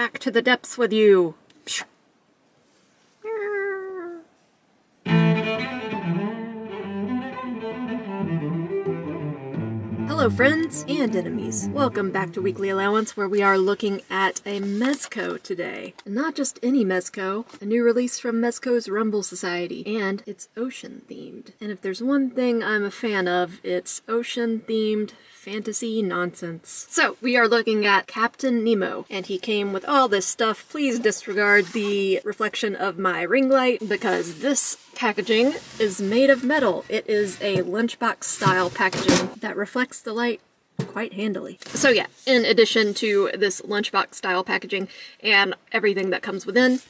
Back to the depths with you. Hello friends and enemies. Welcome back to Weekly Allowance where we are looking at a Mezco today. And not just any Mezco, a new release from Mezco's Rumble Society, and it's ocean themed. And if there's one thing I'm a fan of, it's ocean themed fantasy nonsense. So, we are looking at Captain Nemo, and he came with all this stuff. Please disregard the reflection of my ring light, because this packaging is made of metal. It is a lunchbox style packaging that reflects the light quite handily. So yeah, in addition to this lunchbox style packaging and everything that comes within,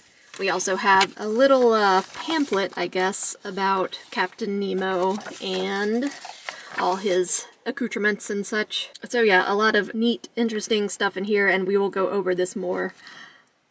we also have a little uh, pamphlet, I guess, about Captain Nemo and all his accoutrements and such. So yeah, a lot of neat, interesting stuff in here, and we will go over this more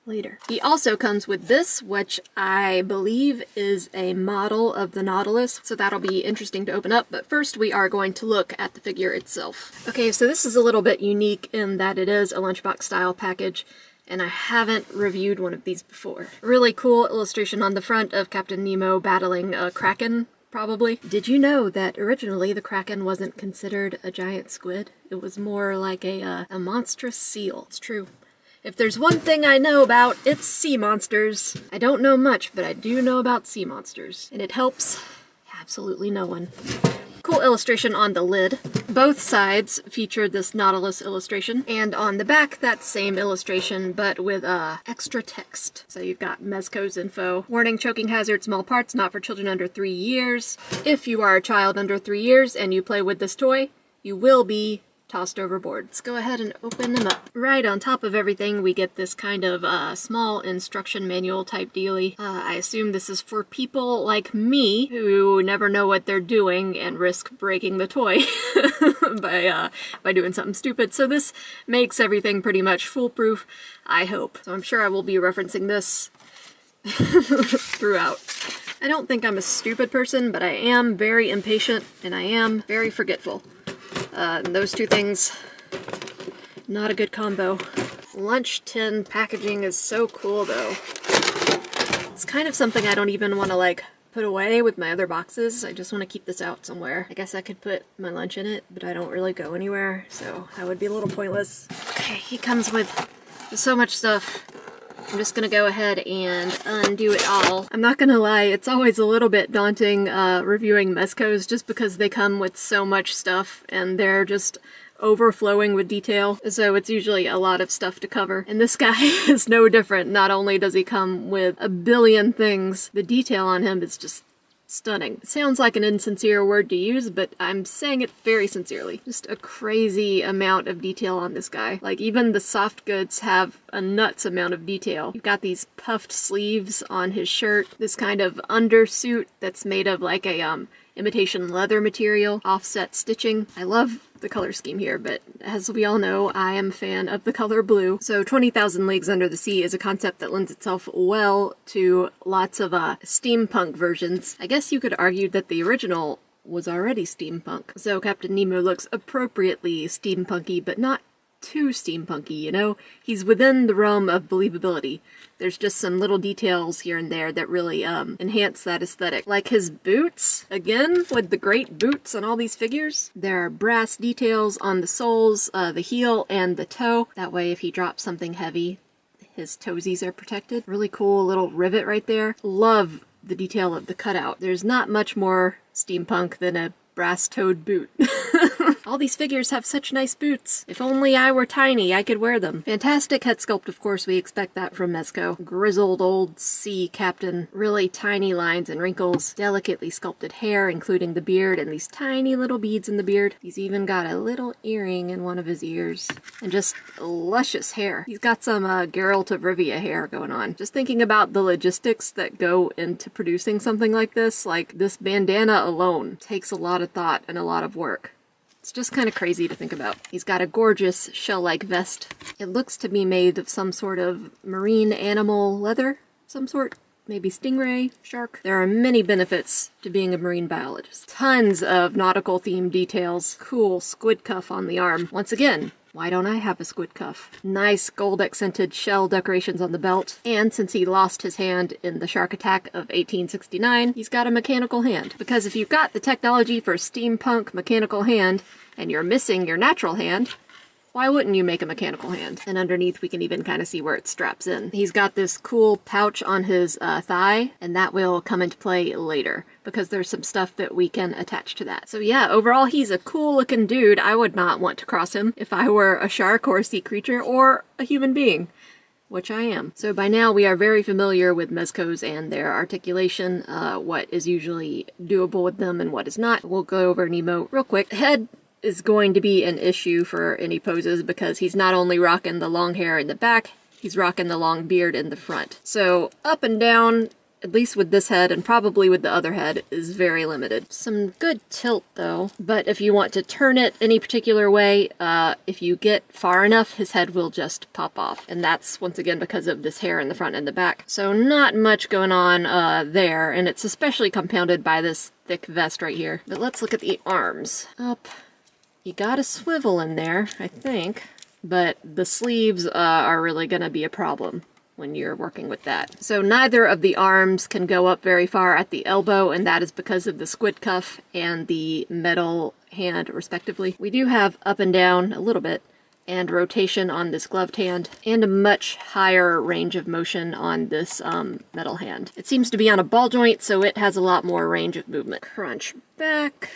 later. He also comes with this, which I believe is a model of the Nautilus, so that'll be interesting to open up, but first we are going to look at the figure itself. Okay, so this is a little bit unique in that it is a lunchbox style package, and I haven't reviewed one of these before. Really cool illustration on the front of Captain Nemo battling a kraken probably. Did you know that originally the Kraken wasn't considered a giant squid? It was more like a, uh, a monstrous seal. It's true. If there's one thing I know about, it's sea monsters. I don't know much, but I do know about sea monsters. And it helps absolutely no one. Cool illustration on the lid. Both sides feature this Nautilus illustration, and on the back, that same illustration, but with uh, extra text. So you've got Mezco's info. Warning, choking hazard, small parts, not for children under three years. If you are a child under three years and you play with this toy, you will be tossed overboard. Let's go ahead and open them up. Right on top of everything, we get this kind of uh, small instruction manual type dealy. Uh, I assume this is for people like me who never know what they're doing and risk breaking the toy by, uh, by doing something stupid. So this makes everything pretty much foolproof, I hope. So I'm sure I will be referencing this throughout. I don't think I'm a stupid person, but I am very impatient and I am very forgetful. Uh, those two things, not a good combo. Lunch tin packaging is so cool though. It's kind of something I don't even want to like put away with my other boxes. I just want to keep this out somewhere. I guess I could put my lunch in it, but I don't really go anywhere, so that would be a little pointless. Okay, he comes with so much stuff. I'm just gonna go ahead and undo it all. I'm not gonna lie, it's always a little bit daunting uh, reviewing Mezcos just because they come with so much stuff and they're just overflowing with detail, so it's usually a lot of stuff to cover. And this guy is no different. Not only does he come with a billion things, the detail on him is just stunning. Sounds like an insincere word to use, but I'm saying it very sincerely. Just a crazy amount of detail on this guy. Like, even the soft goods have a nuts amount of detail. You've got these puffed sleeves on his shirt, this kind of undersuit that's made of like a, um, imitation leather material, offset stitching. I love the color scheme here, but as we all know, I am a fan of the color blue. So 20,000 Leagues Under the Sea is a concept that lends itself well to lots of uh, steampunk versions. I guess you could argue that the original was already steampunk. So Captain Nemo looks appropriately steampunky, but not too steampunky, you know? He's within the realm of believability. There's just some little details here and there that really um, enhance that aesthetic. Like his boots, again, with the great boots on all these figures. There are brass details on the soles, uh, the heel, and the toe. That way if he drops something heavy, his toesies are protected. Really cool little rivet right there. Love the detail of the cutout. There's not much more steampunk than a brass-toed boot. All these figures have such nice boots. If only I were tiny, I could wear them. Fantastic head sculpt, of course, we expect that from Mezco. Grizzled old sea captain. Really tiny lines and wrinkles. Delicately sculpted hair, including the beard and these tiny little beads in the beard. He's even got a little earring in one of his ears. And just luscious hair. He's got some uh, Geralt of Rivia hair going on. Just thinking about the logistics that go into producing something like this, like this bandana alone takes a lot of thought and a lot of work. It's just kind of crazy to think about. He's got a gorgeous shell-like vest. It looks to be made of some sort of marine animal leather, some sort maybe stingray, shark. There are many benefits to being a marine biologist. Tons of nautical themed details. Cool squid cuff on the arm. Once again, Why don't I have a squid cuff? Nice gold accented shell decorations on the belt. And since he lost his hand in the shark attack of 1869, he's got a mechanical hand. Because if you've got the technology for steampunk mechanical hand, and you're missing your natural hand, why wouldn't you make a mechanical hand? And underneath we can even kind of see where it straps in. He's got this cool pouch on his uh, thigh, and that will come into play later because there's some stuff that we can attach to that. So yeah, overall he's a cool looking dude. I would not want to cross him if I were a shark or a sea creature or a human being which I am. So by now we are very familiar with Mezcos and their articulation, uh, what is usually doable with them and what is not. We'll go over Nemo real quick. Head is going to be an issue for any poses because he's not only rocking the long hair in the back, he's rocking the long beard in the front. So up and down, at least with this head and probably with the other head, is very limited. Some good tilt though, but if you want to turn it any particular way, uh, if you get far enough, his head will just pop off. And that's once again because of this hair in the front and the back. So not much going on uh, there, and it's especially compounded by this thick vest right here. But let's look at the arms. Up, you got a swivel in there, I think, but the sleeves uh, are really going to be a problem when you're working with that. So neither of the arms can go up very far at the elbow, and that is because of the squid cuff and the metal hand, respectively. We do have up and down a little bit, and rotation on this gloved hand, and a much higher range of motion on this um, metal hand. It seems to be on a ball joint, so it has a lot more range of movement. Crunch back.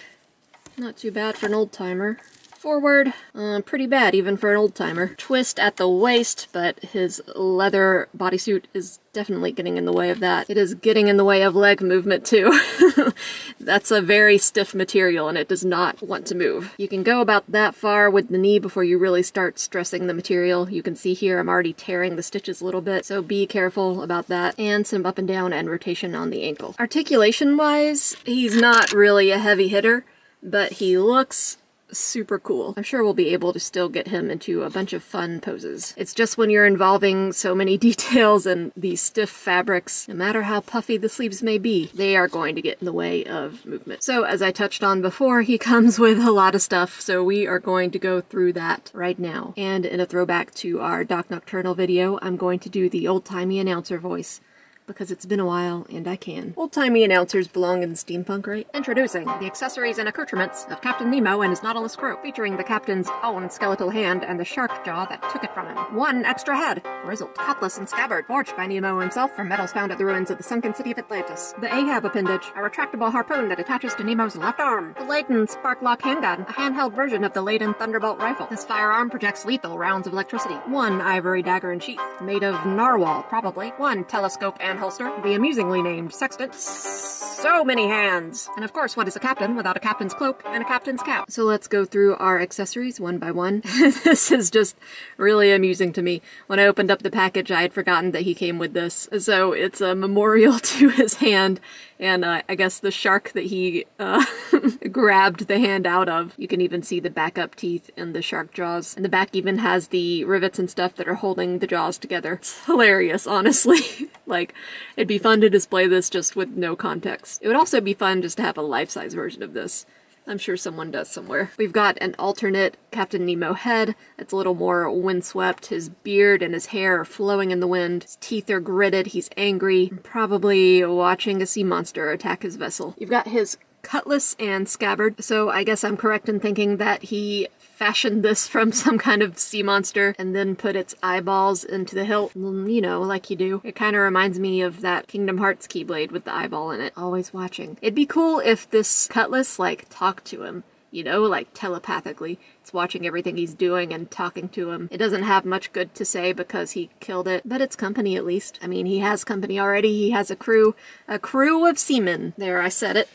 Not too bad for an old-timer. Forward, uh, pretty bad even for an old-timer. Twist at the waist, but his leather bodysuit is definitely getting in the way of that. It is getting in the way of leg movement too. That's a very stiff material and it does not want to move. You can go about that far with the knee before you really start stressing the material. You can see here I'm already tearing the stitches a little bit, so be careful about that. And some up and down and rotation on the ankle. Articulation-wise, he's not really a heavy hitter but he looks super cool. I'm sure we'll be able to still get him into a bunch of fun poses. It's just when you're involving so many details and these stiff fabrics, no matter how puffy the sleeves may be, they are going to get in the way of movement. So as I touched on before, he comes with a lot of stuff, so we are going to go through that right now. And in a throwback to our Doc Nocturnal video, I'm going to do the old-timey announcer voice because it's been a while and I can. Old-timey announcers belong in steampunk, right? Introducing the accessories and accoutrements of Captain Nemo and his Nautilus crew, featuring the captain's own skeletal hand and the shark jaw that took it from him. One extra head, grizzled, cutlass and scabbard, forged by Nemo himself from metals found at the ruins of the sunken city of Atlantis. The Ahab appendage, a retractable harpoon that attaches to Nemo's left arm. The Layton Sparklock handgun, a handheld version of the Layton Thunderbolt rifle. This firearm projects lethal rounds of electricity. One ivory dagger and sheath, made of narwhal, probably. One telescope and holster, the amusingly named sextant. So many hands! And of course, what is a captain without a captain's cloak and a captain's cap? So let's go through our accessories one by one. this is just really amusing to me. When I opened up the package, I had forgotten that he came with this. So it's a memorial to his hand and uh, I guess the shark that he uh, grabbed the hand out of. You can even see the backup teeth and the shark jaws. And the back even has the rivets and stuff that are holding the jaws together. It's hilarious, honestly. like, it'd be fun to display this just with no context. It would also be fun just to have a life-size version of this. I'm sure someone does somewhere. We've got an alternate Captain Nemo head that's a little more windswept. His beard and his hair are flowing in the wind. His teeth are gritted. He's angry. Probably watching a sea monster attack his vessel. You've got his cutlass and scabbard, so I guess I'm correct in thinking that he fashioned this from some kind of sea monster and then put its eyeballs into the hilt, you know, like you do. It kind of reminds me of that Kingdom Hearts Keyblade with the eyeball in it, always watching. It'd be cool if this cutlass, like, talked to him you know, like telepathically. It's watching everything he's doing and talking to him. It doesn't have much good to say because he killed it, but it's company at least. I mean, he has company already. He has a crew, a crew of seamen. There, I said it.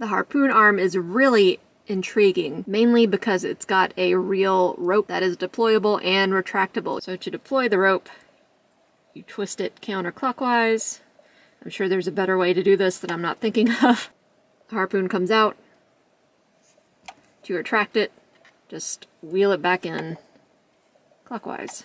The harpoon arm is really intriguing, mainly because it's got a real rope that is deployable and retractable. So to deploy the rope, you twist it counterclockwise. I'm sure there's a better way to do this that I'm not thinking of. The harpoon comes out. To retract it, just wheel it back in clockwise.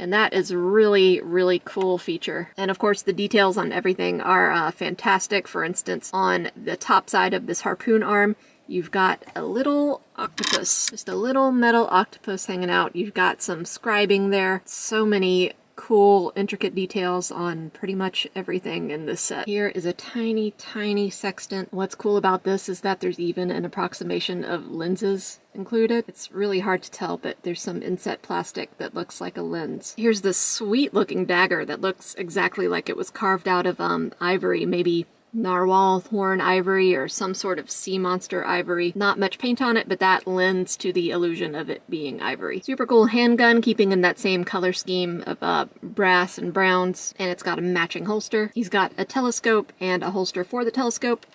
And that is really, really cool feature. And of course, the details on everything are uh, fantastic. For instance, on the top side of this harpoon arm, you've got a little octopus, just a little metal octopus hanging out. You've got some scribing there. So many cool, intricate details on pretty much everything in this set. Here is a tiny, tiny sextant. What's cool about this is that there's even an approximation of lenses included. It's really hard to tell, but there's some inset plastic that looks like a lens. Here's this sweet looking dagger that looks exactly like it was carved out of um, ivory, maybe narwhal horn ivory or some sort of sea monster ivory. Not much paint on it, but that lends to the illusion of it being ivory. Super cool handgun, keeping in that same color scheme of uh, brass and browns, and it's got a matching holster. He's got a telescope and a holster for the telescope,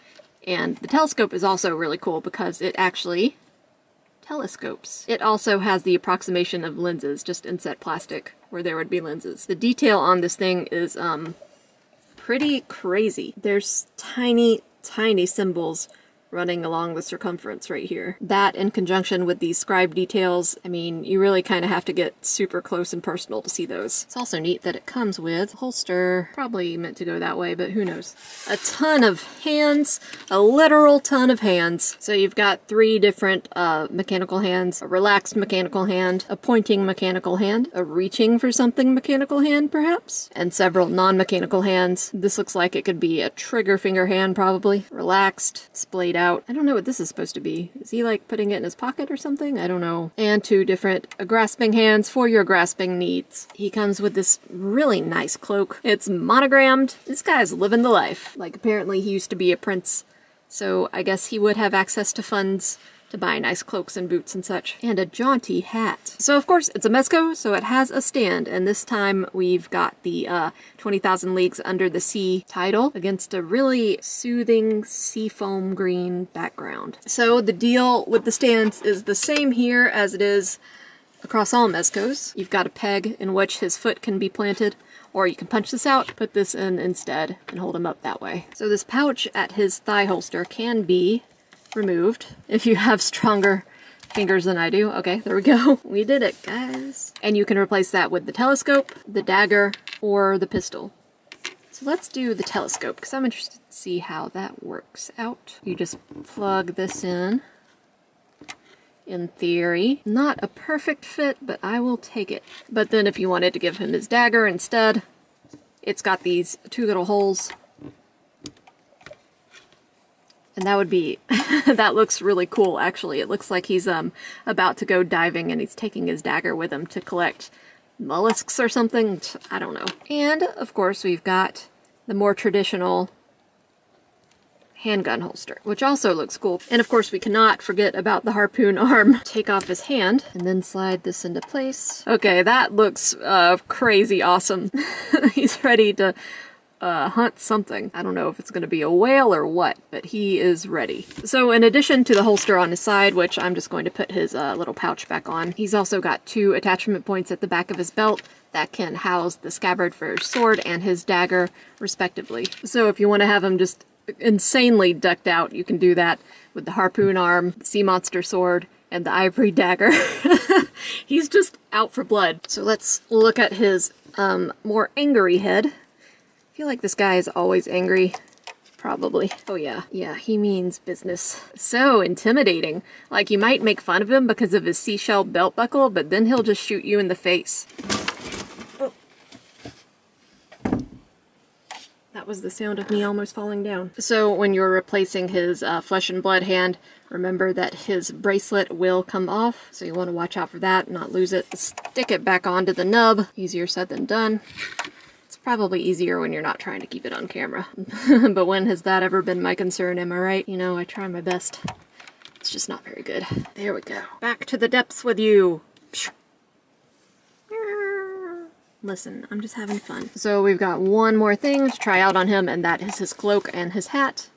and the telescope is also really cool because it actually telescopes. It also has the approximation of lenses, just inset plastic, where there would be lenses. The detail on this thing is um, pretty crazy. There's tiny, tiny symbols running along the circumference right here. That in conjunction with these scribe details, I mean, you really kind of have to get super close and personal to see those. It's also neat that it comes with holster, probably meant to go that way, but who knows. A ton of hands, a literal ton of hands. So you've got three different uh, mechanical hands, a relaxed mechanical hand, a pointing mechanical hand, a reaching for something mechanical hand perhaps, and several non-mechanical hands. This looks like it could be a trigger finger hand probably. Relaxed, splayed out out. I don't know what this is supposed to be. Is he like putting it in his pocket or something? I don't know. And two different uh, grasping hands for your grasping needs. He comes with this really nice cloak. It's monogrammed. This guy's living the life. Like apparently he used to be a prince, so I guess he would have access to funds to buy nice cloaks and boots and such. And a jaunty hat. So of course it's a Mezco, so it has a stand, and this time we've got the uh, 20,000 Leagues Under the Sea title against a really soothing seafoam green background. So the deal with the stands is the same here as it is across all Mezcos. You've got a peg in which his foot can be planted, or you can punch this out, put this in instead, and hold him up that way. So this pouch at his thigh holster can be removed if you have stronger fingers than I do. Okay, there we go. We did it, guys. And you can replace that with the telescope, the dagger, or the pistol. So let's do the telescope, because I'm interested to see how that works out. You just plug this in. In theory, not a perfect fit, but I will take it. But then if you wanted to give him his dagger instead, it's got these two little holes and that would be, that looks really cool actually. It looks like he's um about to go diving and he's taking his dagger with him to collect mollusks or something. I don't know. And of course we've got the more traditional handgun holster, which also looks cool. And of course we cannot forget about the harpoon arm. Take off his hand and then slide this into place. Okay, that looks uh, crazy awesome. He's ready to uh, hunt something. I don't know if it's going to be a whale or what, but he is ready. So in addition to the holster on his side, which I'm just going to put his uh, little pouch back on, he's also got two attachment points at the back of his belt that can house the scabbard for his sword and his dagger, respectively. So if you want to have him just insanely decked out, you can do that with the harpoon arm, sea monster sword, and the ivory dagger. He's just out for blood. So let's look at his um, more angry head feel like this guy is always angry. Probably. Oh yeah, yeah, he means business. So intimidating. Like you might make fun of him because of his seashell belt buckle, but then he'll just shoot you in the face. Oh. That was the sound of me almost falling down. So when you're replacing his uh, flesh and blood hand, remember that his bracelet will come off, so you want to watch out for that, not lose it. Stick it back onto the nub. Easier said than done. Probably easier when you're not trying to keep it on camera. but when has that ever been my concern, am I right? You know, I try my best. It's just not very good. There we go. Back to the depths with you. Listen, I'm just having fun. So we've got one more thing to try out on him, and that is his cloak and his hat.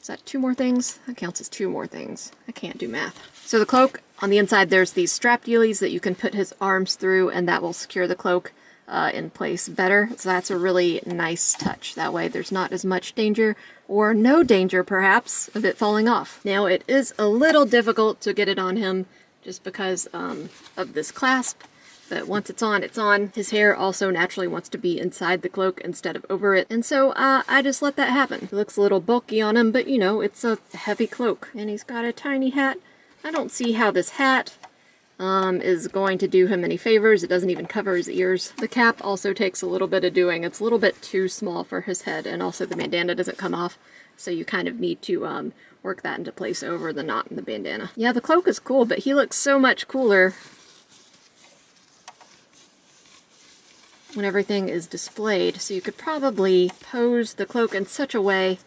Is that two more things? That counts as two more things. I can't do math. So the cloak, on the inside there's these strap dealies that you can put his arms through, and that will secure the cloak uh, in place better. So that's a really nice touch. That way there's not as much danger, or no danger perhaps, of it falling off. Now it is a little difficult to get it on him just because um, of this clasp, But once it's on, it's on. His hair also naturally wants to be inside the cloak instead of over it. And so uh, I just let that happen. It looks a little bulky on him, but you know, it's a heavy cloak. And he's got a tiny hat. I don't see how this hat um, is going to do him any favors. It doesn't even cover his ears. The cap also takes a little bit of doing. It's a little bit too small for his head, and also the bandana doesn't come off, so you kind of need to um, work that into place over the knot in the bandana. Yeah, the cloak is cool, but he looks so much cooler when everything is displayed. So you could probably pose the cloak in such a way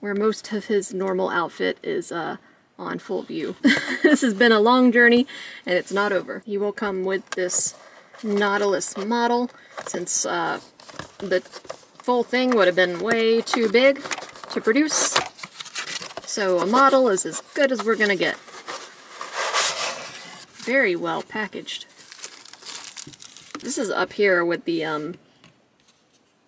where most of his normal outfit is uh, on full view. this has been a long journey and it's not over. He will come with this Nautilus model since uh, the full thing would have been way too big to produce. So a model is as good as we're gonna get. Very well packaged. This is up here with the, um,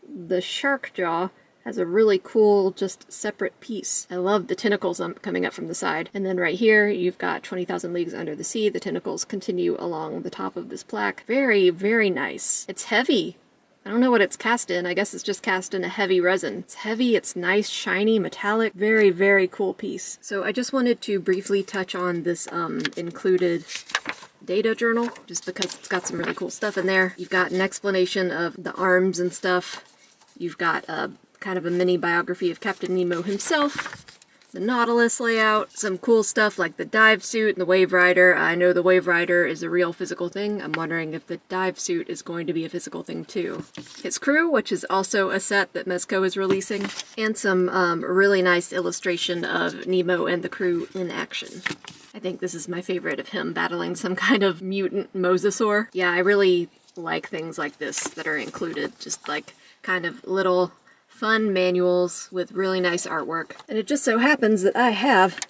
the shark jaw has a really cool, just separate piece. I love the tentacles coming up from the side. And then right here, you've got 20,000 Leagues Under the Sea. The tentacles continue along the top of this plaque. Very, very nice. It's heavy. I don't know what it's cast in. I guess it's just cast in a heavy resin. It's heavy, it's nice, shiny, metallic. Very, very cool piece. So I just wanted to briefly touch on this um, included data journal, just because it's got some really cool stuff in there. You've got an explanation of the arms and stuff. You've got a kind of a mini biography of Captain Nemo himself. The Nautilus layout, some cool stuff like the dive suit and the Wave Rider. I know the Wave Rider is a real physical thing. I'm wondering if the dive suit is going to be a physical thing too. His crew, which is also a set that Mezco is releasing, and some um, really nice illustration of Nemo and the crew in action. I think this is my favorite of him battling some kind of mutant mosasaur. Yeah, I really like things like this that are included, just like kind of little fun manuals with really nice artwork. And it just so happens that I have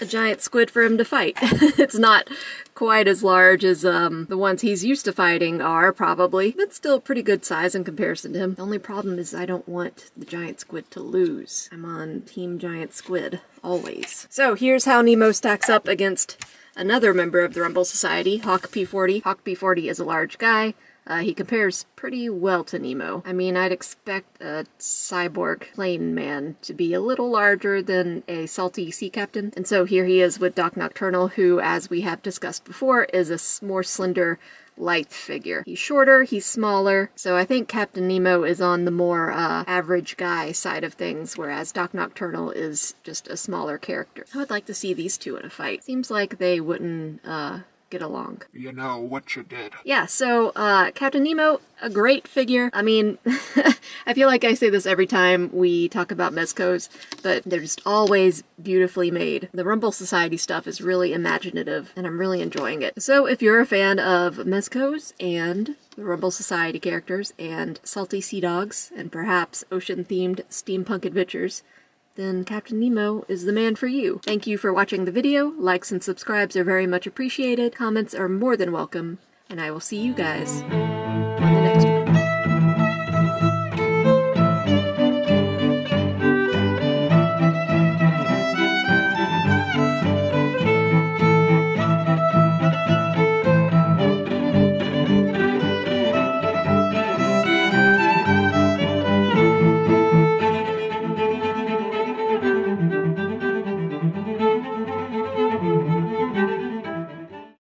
a giant squid for him to fight. it's not quite as large as um, the ones he's used to fighting are, probably, but still pretty good size in comparison to him. The only problem is I don't want the giant squid to lose. I'm on Team Giant Squid, always. So here's how Nemo stacks up against another member of the Rumble Society, Hawk P40. Hawk P40 is a large guy, uh, he compares pretty well to Nemo. I mean, I'd expect a cyborg plane man to be a little larger than a salty sea captain. And so here he is with Doc Nocturnal, who, as we have discussed before, is a more slender, lithe figure. He's shorter, he's smaller, so I think Captain Nemo is on the more uh, average guy side of things, whereas Doc Nocturnal is just a smaller character. I would like to see these two in a fight. Seems like they wouldn't uh, get along. You know what you did. Yeah, so uh, Captain Nemo, a great figure. I mean, I feel like I say this every time we talk about Mezcos, but they're just always beautifully made. The Rumble Society stuff is really imaginative, and I'm really enjoying it. So if you're a fan of Mezcos and the Rumble Society characters and salty sea dogs and perhaps ocean-themed steampunk adventures, then Captain Nemo is the man for you. Thank you for watching the video. Likes and subscribes are very much appreciated. Comments are more than welcome. And I will see you guys